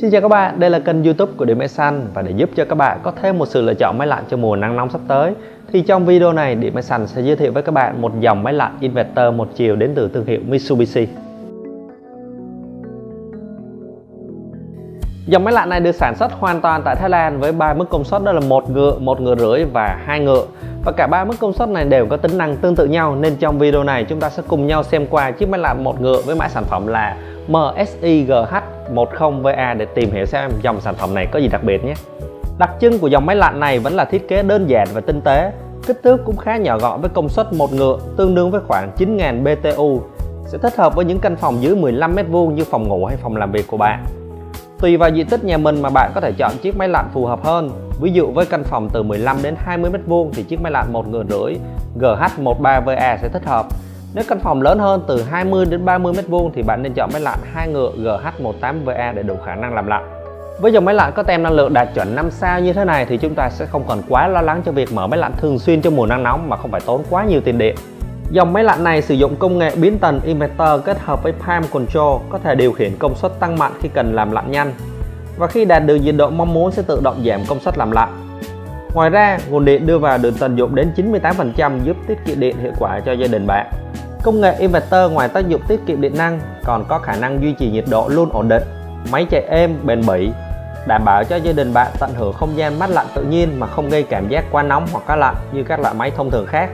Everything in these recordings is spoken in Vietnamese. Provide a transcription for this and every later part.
Xin chào các bạn, đây là kênh youtube của Điện Máy Xanh và để giúp cho các bạn có thêm một sự lựa chọn máy lạnh cho mùa nắng nóng sắp tới thì trong video này Điện Máy Xanh sẽ giới thiệu với các bạn một dòng máy lạnh inverter một chiều đến từ thương hiệu Mitsubishi Dòng máy lạnh này được sản xuất hoàn toàn tại Thái Lan với ba mức công suất đó là một ngựa, một ngựa rưỡi và hai ngựa. Và cả ba mức công suất này đều có tính năng tương tự nhau nên trong video này chúng ta sẽ cùng nhau xem qua chiếc máy lạnh một ngựa với mã sản phẩm là MSI 10VA để tìm hiểu xem dòng sản phẩm này có gì đặc biệt nhé. Đặc trưng của dòng máy lạnh này vẫn là thiết kế đơn giản và tinh tế, kích thước cũng khá nhỏ gọn với công suất một ngựa tương đương với khoảng 9000 BTU sẽ thích hợp với những căn phòng dưới 15m2 như phòng ngủ hay phòng làm việc của bạn. Tùy vào diện tích nhà mình mà bạn có thể chọn chiếc máy lạnh phù hợp hơn. Ví dụ với căn phòng từ 15 đến 20 m2 thì chiếc máy lạnh 1 ngựa rưỡi GH13VA sẽ thích hợp. Nếu căn phòng lớn hơn từ 20 đến 30 m2 thì bạn nên chọn máy lạnh hai ngựa GH18VA để đủ khả năng làm lạnh. Với dòng máy lạnh có tem năng lượng đạt chuẩn 5 sao như thế này thì chúng ta sẽ không còn quá lo lắng cho việc mở máy lạnh thường xuyên trong mùa nắng nóng mà không phải tốn quá nhiều tiền điện. Dòng máy lạnh này sử dụng công nghệ biến tần inverter kết hợp với Palm Control, có thể điều khiển công suất tăng mạnh khi cần làm lạnh nhanh và khi đạt được nhiệt độ mong muốn sẽ tự động giảm công suất làm lạnh. Ngoài ra, nguồn điện đưa vào được tận dụng đến 98% giúp tiết kiệm điện hiệu quả cho gia đình bạn. Công nghệ inverter ngoài tác dụng tiết kiệm điện năng còn có khả năng duy trì nhiệt độ luôn ổn định, máy chạy êm, bền bỉ, đảm bảo cho gia đình bạn tận hưởng không gian mát lạnh tự nhiên mà không gây cảm giác quá nóng hoặc quá lạnh như các loại máy thông thường khác.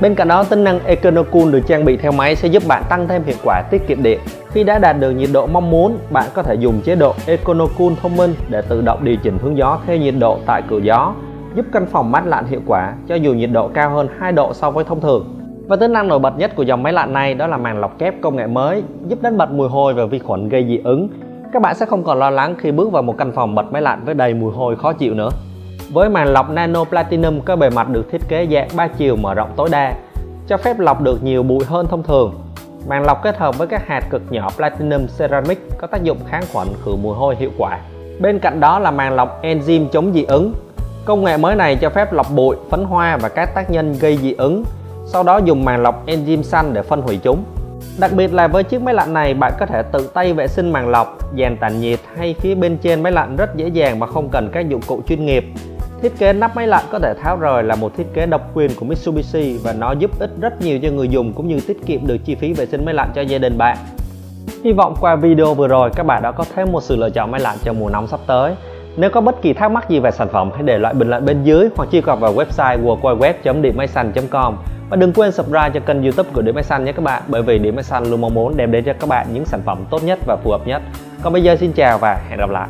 Bên cạnh đó, tính năng EconoCool được trang bị theo máy sẽ giúp bạn tăng thêm hiệu quả tiết kiệm điện. Khi đã đạt được nhiệt độ mong muốn, bạn có thể dùng chế độ EconoCool thông minh để tự động điều chỉnh hướng gió theo nhiệt độ tại cửa gió, giúp căn phòng mát lạnh hiệu quả cho dù nhiệt độ cao hơn 2 độ so với thông thường. Và tính năng nổi bật nhất của dòng máy lạnh này đó là màng lọc kép công nghệ mới, giúp đánh bật mùi hôi và vi khuẩn gây dị ứng. Các bạn sẽ không còn lo lắng khi bước vào một căn phòng bật máy lạnh với đầy mùi hôi khó chịu nữa. Với màng lọc Nano Platinum có bề mặt được thiết kế dạng 3 chiều mở rộng tối đa, cho phép lọc được nhiều bụi hơn thông thường. Màng lọc kết hợp với các hạt cực nhỏ Platinum Ceramic có tác dụng kháng khuẩn khử mùi hôi hiệu quả. Bên cạnh đó là màng lọc enzyme chống dị ứng. Công nghệ mới này cho phép lọc bụi, phấn hoa và các tác nhân gây dị ứng, sau đó dùng màng lọc enzyme xanh để phân hủy chúng. Đặc biệt là với chiếc máy lạnh này, bạn có thể tự tay vệ sinh màng lọc, dàn tản nhiệt hay phía bên trên máy lạnh rất dễ dàng mà không cần các dụng cụ chuyên nghiệp. Thiết kế nắp máy lạnh có thể tháo rời là một thiết kế độc quyền của Mitsubishi và nó giúp ích rất nhiều cho người dùng cũng như tiết kiệm được chi phí vệ sinh máy lạnh cho gia đình bạn. Hy vọng qua video vừa rồi các bạn đã có thêm một sự lựa chọn máy lạnh cho mùa nóng sắp tới. Nếu có bất kỳ thắc mắc gì về sản phẩm, hãy để lại bình luận bên dưới hoặc truy cập vào website www.điệmmaysan.com và đừng quên subscribe cho kênh youtube của điểm Máy Xanh nhé các bạn, bởi vì điểm Máy Xanh luôn mong muốn đem đến cho các bạn những sản phẩm tốt nhất và phù hợp nhất. Còn bây giờ xin chào và hẹn gặp lại.